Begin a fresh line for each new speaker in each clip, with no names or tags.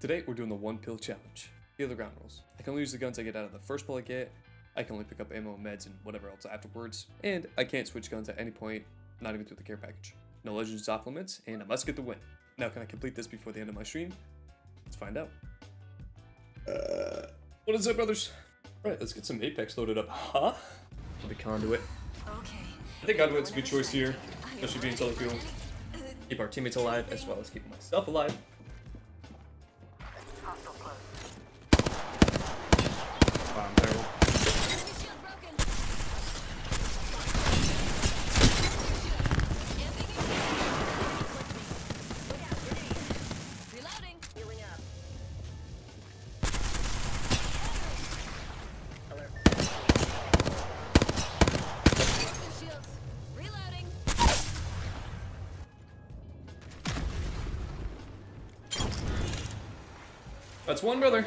Today we're doing the one pill challenge. Here are the ground rules. I can only use the guns I get out of the first pill I get. I can only pick up ammo, meds, and whatever else afterwards. And I can't switch guns at any point, not even through the care package. No legends off limits, and I must get the win. Now can I complete this before the end of my stream? Let's find out. Uh, what is up, brothers? Alright, let's get some Apex loaded up. Huh? I'll be Conduit.
Okay.
I think Conduit's a good choice here, especially being solo fuel. Keep our teammates alive as well as keeping myself alive. That's one, brother.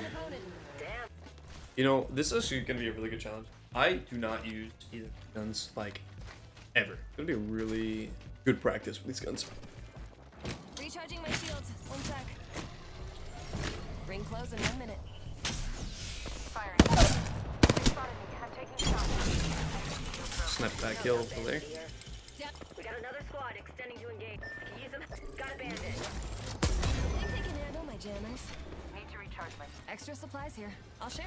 You know, this is actually gonna be a really good challenge. I do not use either guns like ever. It's gonna be a really good practice with these guns.
Recharging my shields. One sec. Ring close in one minute.
Firing. They spotted me. I'm taking shots.
Snap that kill over there.
We got another squad extending to engage. Can use them. Got a bandit.
Think they can handle my jammers?
Need to recharge my.
Extra supplies here. I'll share.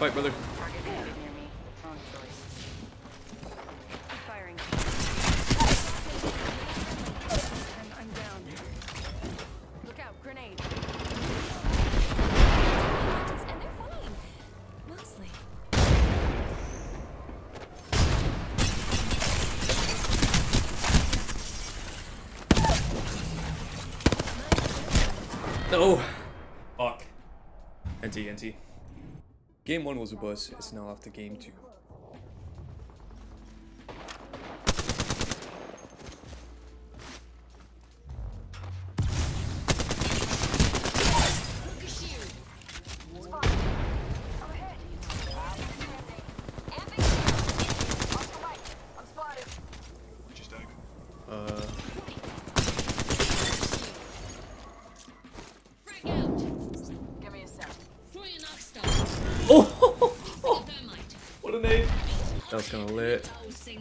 We're close
NT, NT. Game 1 was a buzz, it's now to game 2. 冰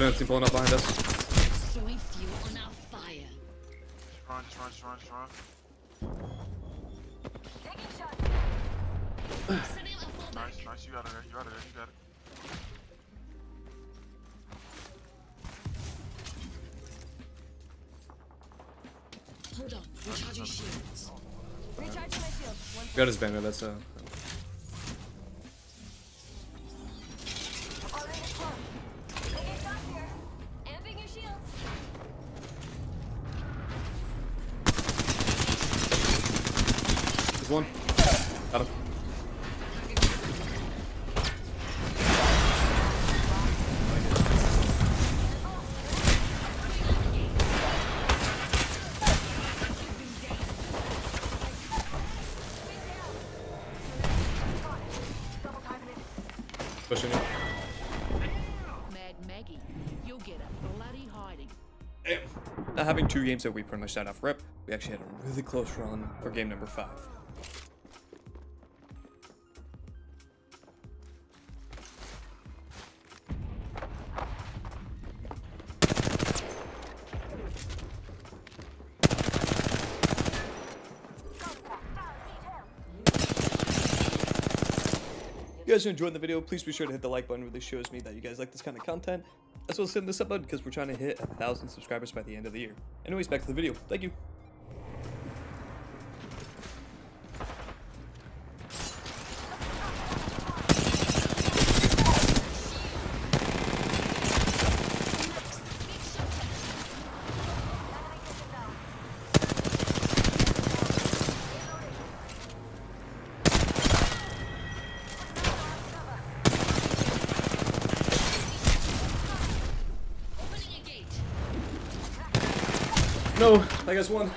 We got another team pulling up behind us.
Throwing fuel on our fire.
Just run, just run, just run, just run.
Taking shots.
Setting up a fallback.
Nice, nice. You got it. You got it. You got it.
Hold on. Recharging shields.
Recharging my shield.
Got his banner, that's uh. Got him. Pushing it.
Mad Maggie, you'll get a bloody hiding.
Damn. Not having two games that we pretty much started off rep, we actually had a really close run for game number five. You guys are enjoying the video, please be sure to hit the like button. It really shows me that you guys like this kind of content. As well as hitting the sub button because we're trying to hit a thousand subscribers by the end of the year. Anyways, back to the video. Thank you. I guess one.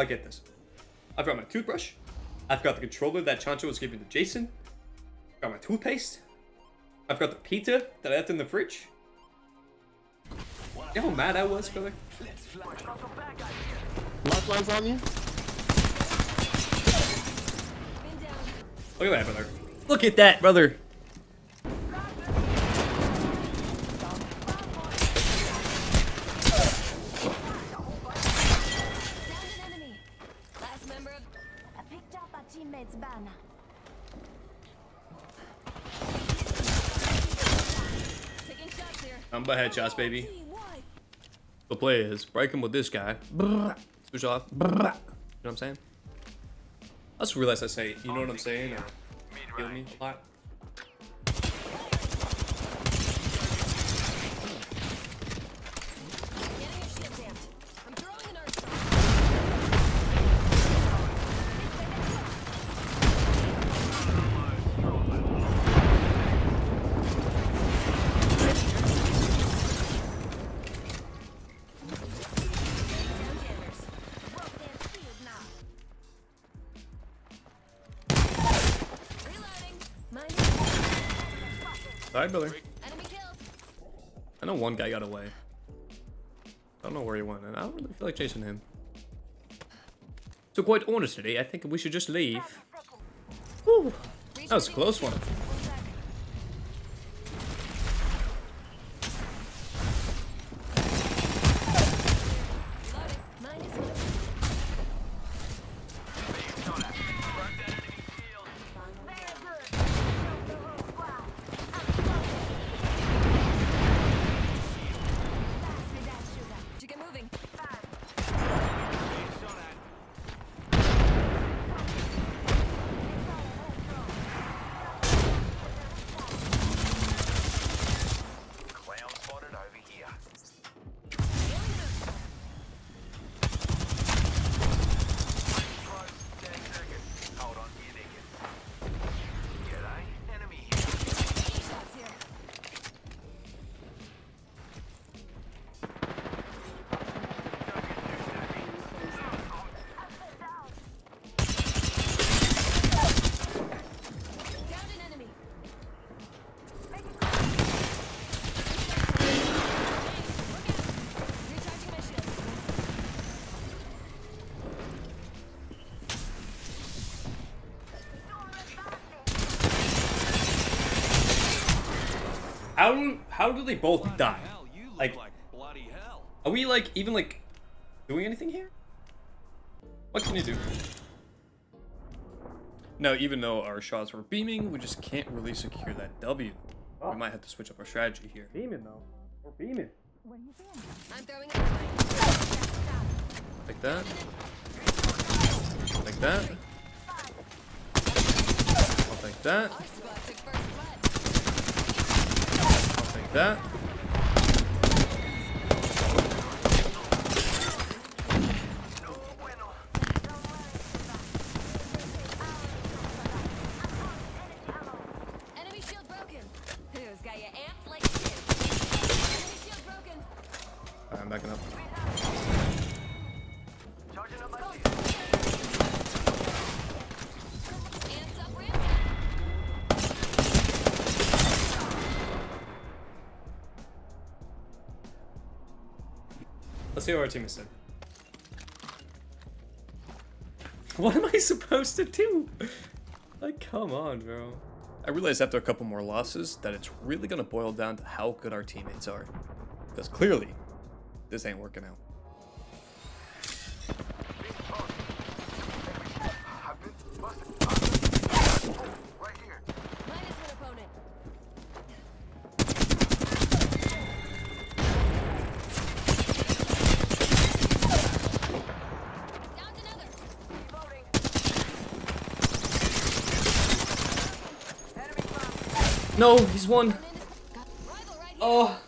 This. I get this. I've got my toothbrush. I've got the controller that Chancho was giving to Jason. I've got my toothpaste. I've got the pizza that I left in the fridge. You know how mad I was, brother?
Lifelines on you?
Look at that, brother. Look at that, brother.
Up banner.
Taking shots here.
I'm by headshots, baby. The play is break him with this guy. Switch off. You know what I'm saying? I just realized I say, you know what I'm saying? Or feel me a lot.
Mine.
Alright, brother. I know one guy got away. I don't know where he went, and I don't really feel like chasing him. So quite honestly, I think we should just leave. Whew. That was a close one. How how do they both die?
Hell, you
Like-
like, bloody hell.
Are we like even like doing anything here? What can you do? No, even though our shots were beaming, we just can't really secure that W. We might have to switch up our strategy here. Beaming though. We're beaming.
I'm throwing a.
Like that. Like that. I'll that.
Our squad took first blood.
I'll take that. Our team is. What am I supposed to do? Like, come on, bro. I realized after a couple more losses that it's really gonna boil down to how good our teammates are. Because clearly, this ain't working out.
I've been busted. Right here.
Minus one opponent. Down another.
Reloading.
No, he's
here.
Oh.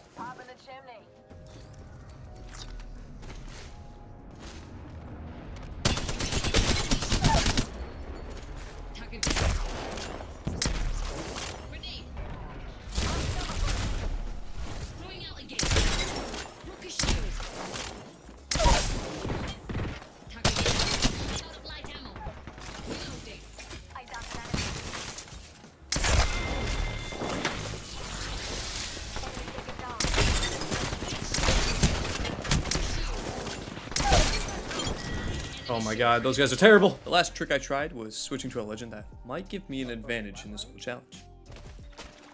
Oh my god, those guys are terrible. The last trick I tried was switching to a legend that might give me an advantage in this whole challenge.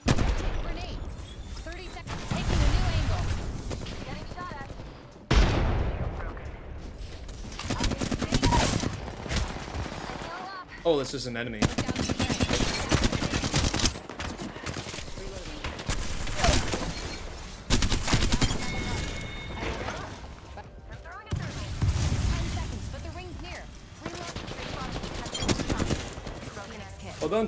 Grenade. 30 seconds. Taking a new angle.
Getting shot at. Shield broken. I'm getting I heal up.
Oh, this is an enemy.
Down to the prey.
I'm throwing it through me.
10 seconds, but the ring's near. Reload. Broken next hit.
Well done, team.
Throwing an arc star.
Getting shot at. I'm healing up. Recharging my shield.
Launching to a new angle.
Broken enemy shield. Reloading. Broke their shield.
Getting shot at.
Minus one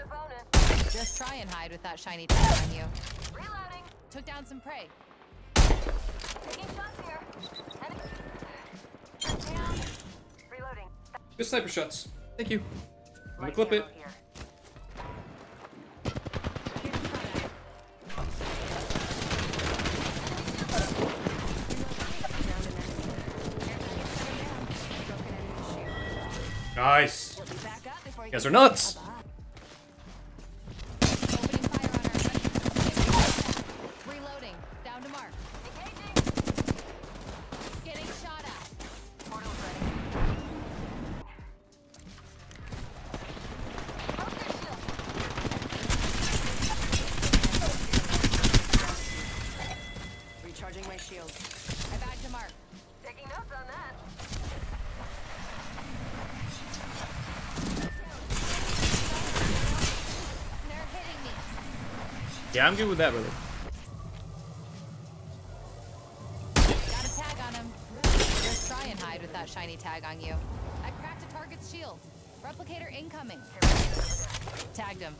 a bonus.
Just try and hide with that shiny tag on you.
Reloading.
Took down some prey.
Taking shots here. Enemy. Down. Reloading.
Good sniper shots. Thank you. I'm gonna clip it. Nice.
You
guys are nuts.
Reloading. Down to mark.
Yeah, I'm good with that, really.
Got a tag on him. Just try and hide with that shiny tag on you. I cracked a target's shield. Replicator incoming. Tagged him.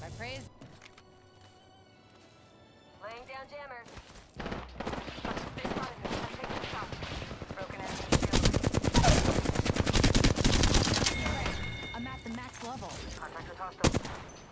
My praise.
Hostile.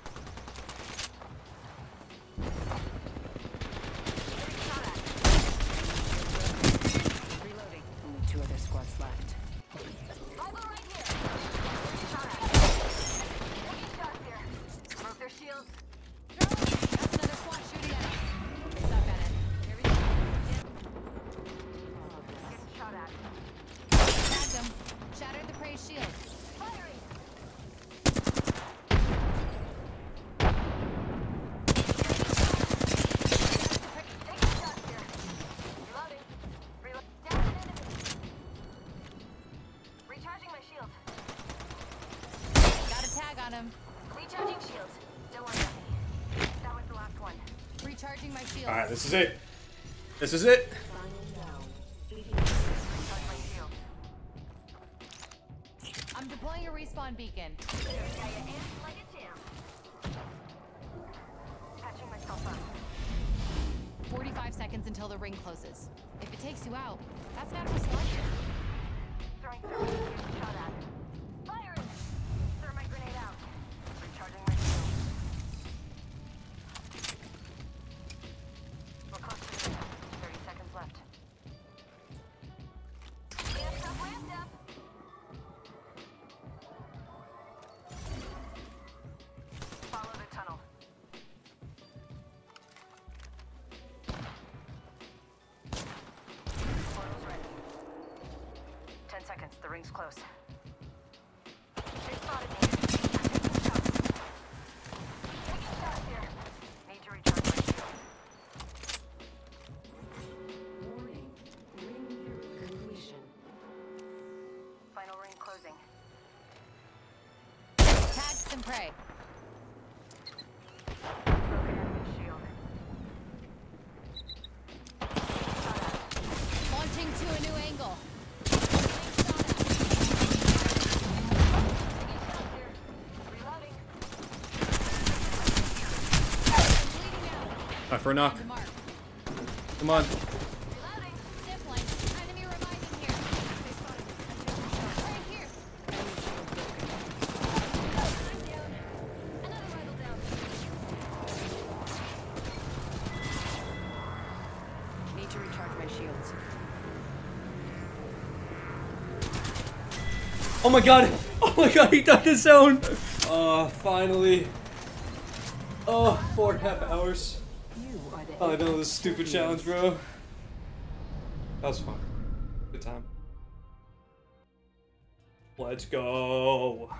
This is it. This is it.
I'm deploying a respawn beacon. 45 seconds until the ring closes. If it takes you out, that's natural selection.
Ring's close.
For a knock.
The mark.
Come on.
Reloading.
Zipline. Enemy reviving here. Right here.
I'm down. Another rival down.
Need to recharge my shields.
Oh my god! Oh my god, he died his own! Oh, finally. Oh, four and a half hours. Oh, I know this stupid challenge, bro. That was fun. Good time. Let's go.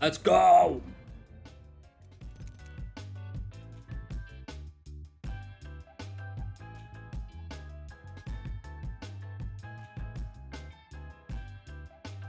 Let's go!